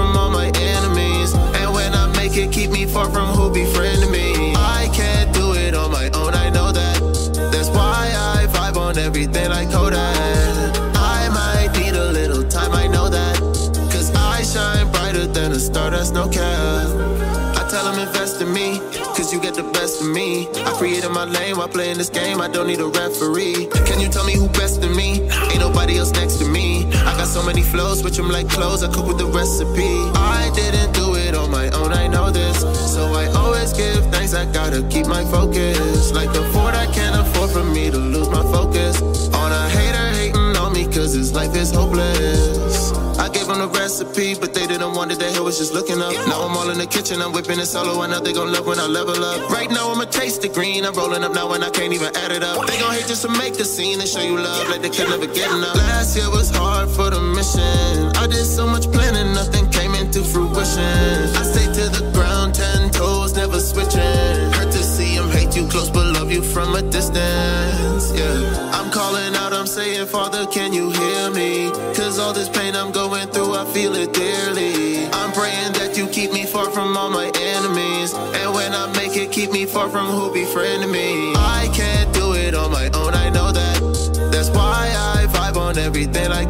from all my enemies. And when I make it, keep me far from who befriended me. I can't do it on my own, I know that. That's why I vibe on everything like Kodak. I might need a little time, I know that. Cause I shine brighter than a star, that's no cap. I tell them invest in me, cause you get the best of me. I created my lane while playing this game, I don't need a referee. Can you tell me who best in me? Ain't so many flows, switch them like clothes, I cook with the recipe. I didn't do it on my own, I know this. So I always give thanks, I gotta keep my focus. Like the Ford, I can't afford for me to lose my focus. On a hater hating on me, cause his life is hopeless. Recipe, but they didn't want it. They was just looking up. Now I'm all in the kitchen, I'm whipping it solo. I know they gon' love when I level up. Right now I'ma taste the green. I'm rolling up now and I can't even add it up. They gon' hate just to make the scene and show you love like they could never get enough. Last year was hard for the mission. I did so much planning, nothing came into fruition. I stay to the ground, ten toes, never switching. Hurt to see them hate you close, but love you from a distance. Yeah, I'm calling out, I'm saying, Father, can you hear me? Cause all this pain I'm going from all my enemies. And when I make it, keep me far from who befriended me. I can't do it on my own, I know that. That's why I vibe on everything like